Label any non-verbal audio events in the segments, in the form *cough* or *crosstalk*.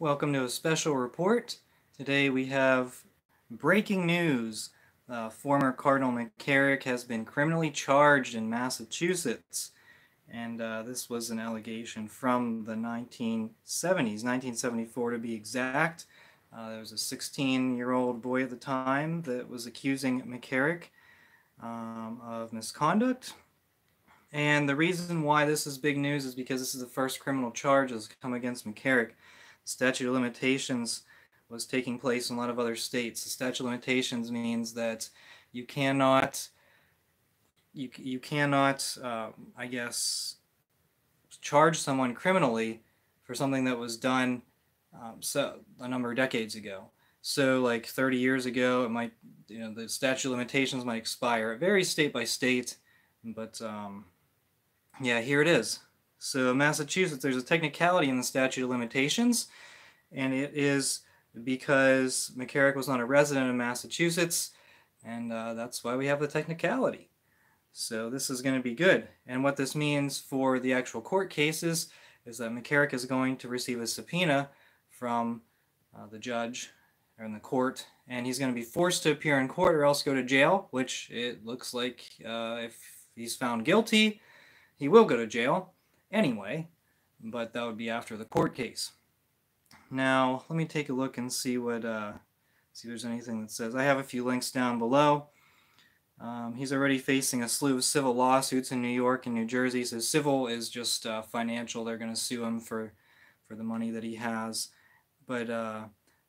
Welcome to a special report. Today we have breaking news. Uh, former Cardinal McCarrick has been criminally charged in Massachusetts. And uh, this was an allegation from the 1970s, 1974 to be exact. Uh, there was a 16 year old boy at the time that was accusing McCarrick um, of misconduct. And the reason why this is big news is because this is the first criminal charge that's come against McCarrick statute of limitations was taking place in a lot of other states. The statute of limitations means that you cannot, you, you cannot, uh, I guess, charge someone criminally for something that was done um, so a number of decades ago. So, like 30 years ago, it might, you know, the statute of limitations might expire. It varies state by state, but um, yeah, here it is. So Massachusetts, there's a technicality in the statute of limitations, and it is because McCarrick was not a resident of Massachusetts, and uh, that's why we have the technicality. So this is going to be good. And what this means for the actual court cases is that McCarrick is going to receive a subpoena from uh, the judge or in the court, and he's going to be forced to appear in court or else go to jail, which it looks like uh, if he's found guilty, he will go to jail anyway, but that would be after the court case. Now, let me take a look and see what, uh, see if there's anything that says. I have a few links down below. Um, he's already facing a slew of civil lawsuits in New York and New Jersey. So civil is just uh, financial. They're going to sue him for, for the money that he has. But uh,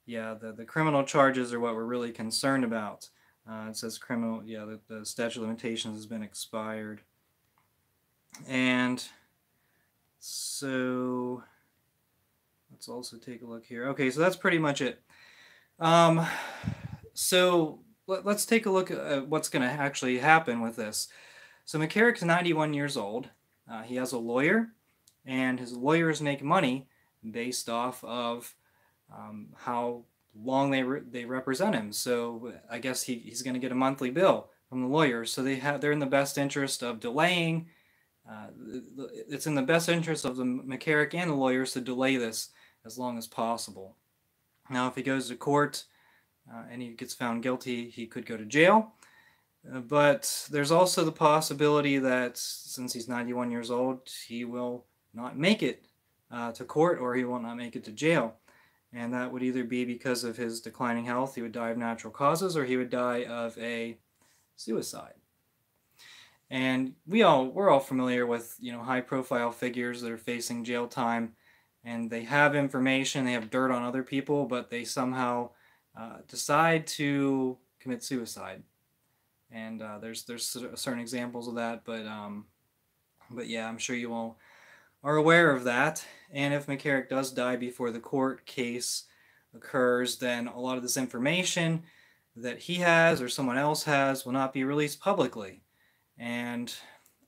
yeah, the, the criminal charges are what we're really concerned about. Uh, it says criminal, yeah, the, the statute of limitations has been expired. And so let's also take a look here. Okay, so that's pretty much it. Um, so let, us take a look at what's going to actually happen with this. So McCarrick's 91 years old. Uh, he has a lawyer, and his lawyers make money based off of um, how long they re they represent him. So I guess he, he's going to get a monthly bill from the lawyers. So they have they're in the best interest of delaying uh, it's in the best interest of the McCarrick and the lawyers to delay this as long as possible. Now, if he goes to court uh, and he gets found guilty, he could go to jail. Uh, but there's also the possibility that since he's 91 years old, he will not make it uh, to court or he will not make it to jail. And that would either be because of his declining health, he would die of natural causes, or he would die of a suicide. And we all we're all familiar with you know high profile figures that are facing jail time, and they have information, they have dirt on other people, but they somehow uh, decide to commit suicide. And uh, there's there's certain examples of that, but um, but yeah, I'm sure you all are aware of that. And if McCarrick does die before the court case occurs, then a lot of this information that he has or someone else has will not be released publicly and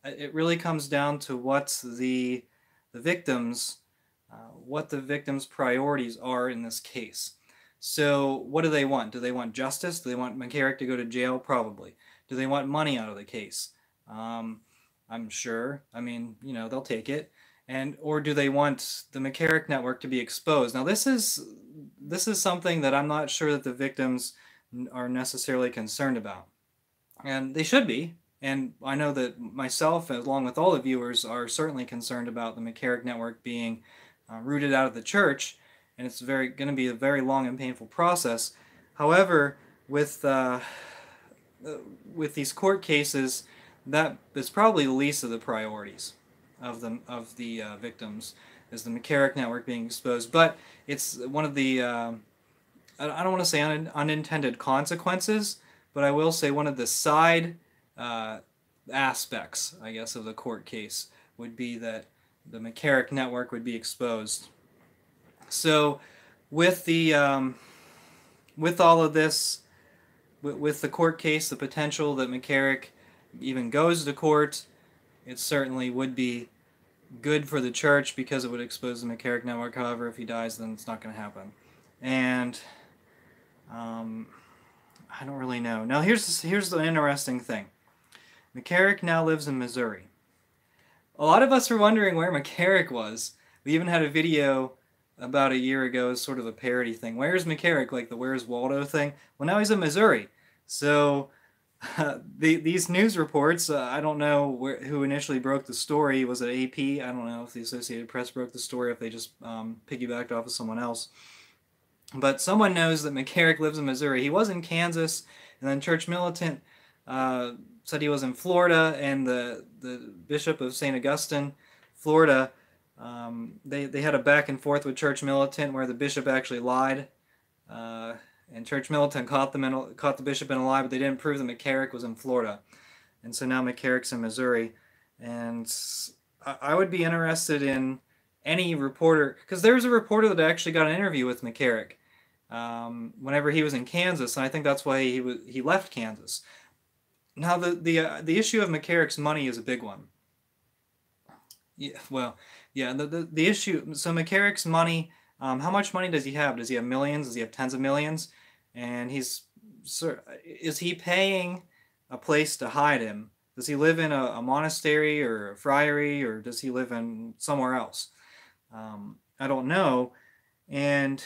it really comes down to what the the victims uh, what the victims priorities are in this case. So what do they want? Do they want justice? Do they want mccarrick to go to jail? Probably. Do they want money out of the case? Um, i'm sure. I mean you know they'll take it. And or do they want the mccarrick network to be exposed? Now this is this is something that i'm not sure that the victims are necessarily concerned about. And they should be and I know that myself, along with all the viewers, are certainly concerned about the McCarrick Network being uh, rooted out of the church, and it's very going to be a very long and painful process. However, with uh, uh, with these court cases, that is probably the least of the priorities of the of the uh, victims is the McCarrick Network being exposed. But it's one of the uh, I don't want to say un- unintended consequences, but I will say one of the side uh, aspects, I guess, of the court case would be that the McCarrick network would be exposed. So, with the um, with all of this, with, with the court case, the potential that McCarrick even goes to court, it certainly would be good for the church because it would expose the McCarrick network. However, if he dies, then it's not going to happen. And um, I don't really know. Now, here's here's the interesting thing. McCarrick now lives in Missouri. A lot of us were wondering where McCarrick was. We even had a video about a year ago as sort of a parody thing. Where's McCarrick? Like the Where's Waldo thing. Well, now he's in Missouri. So uh, *laughs* the, these news reports, uh, I don't know where, who initially broke the story. Was it AP? I don't know if the Associated Press broke the story, if they just um, piggybacked off of someone else. But someone knows that McCarrick lives in Missouri. He was in Kansas, and then Church Militant uh, said he was in Florida, and the, the Bishop of St. Augustine, Florida, um, they, they had a back and forth with Church Militant where the bishop actually lied. Uh, and Church Militant caught, them in, caught the bishop in a lie, but they didn't prove that McCarrick was in Florida. And so now McCarrick's in Missouri. And I, I would be interested in any reporter, because there's a reporter that actually got an interview with McCarrick um, whenever he was in Kansas, and I think that's why he was, he left Kansas. Now the the uh, the issue of McCarrick's money is a big one. Yeah, well, yeah, the, the, the issue, so McCarrick's money, um, how much money does he have? Does he have millions? Does he have tens of millions? And he's, sir, is he paying a place to hide him? Does he live in a, a monastery or a friary or does he live in somewhere else? Um, I don't know. And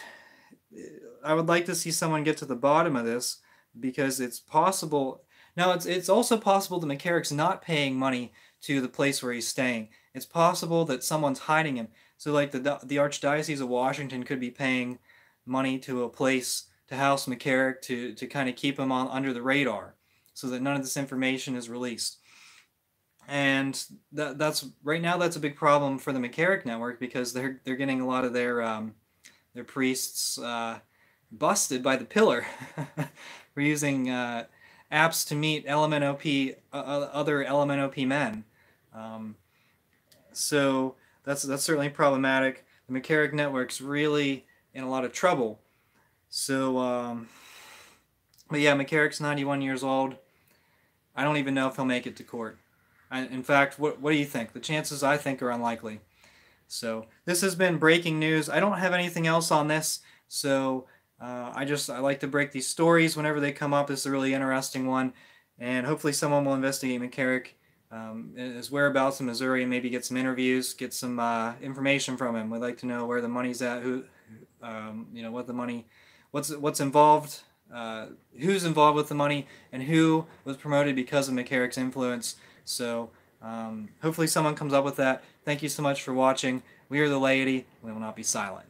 I would like to see someone get to the bottom of this because it's possible. Now, it's, it's also possible that McCarrick's not paying money to the place where he's staying. It's possible that someone's hiding him. So, like the the Archdiocese of Washington could be paying money to a place to house McCarrick to to kind of keep him on under the radar, so that none of this information is released. And that that's right now that's a big problem for the McCarrick Network because they're they're getting a lot of their um, their priests uh, busted by the pillar *laughs* for using uh, apps to meet LMNOP uh, other LMNOP men. Um, so that's that's certainly problematic. The McCarrick Network's really in a lot of trouble. So, um, but yeah, McCarrick's 91 years old. I don't even know if he'll make it to court. I, in fact, what what do you think? The chances I think are unlikely. So this has been breaking news. I don't have anything else on this. So uh, I just I like to break these stories whenever they come up. This is a really interesting one, and hopefully someone will investigate McCarrick um, his whereabouts in Missouri and maybe get some interviews, get some uh, information from him. We'd like to know where the money's at, who, um, you know, what the money, what's what's involved, uh, who's involved with the money, and who was promoted because of McCarrick's influence. So um, hopefully someone comes up with that. Thank you so much for watching. We are the laity. We will not be silent.